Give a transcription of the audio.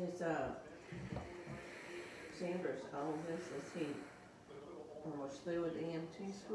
Is, uh, Sanders this is he almost through with EMT school.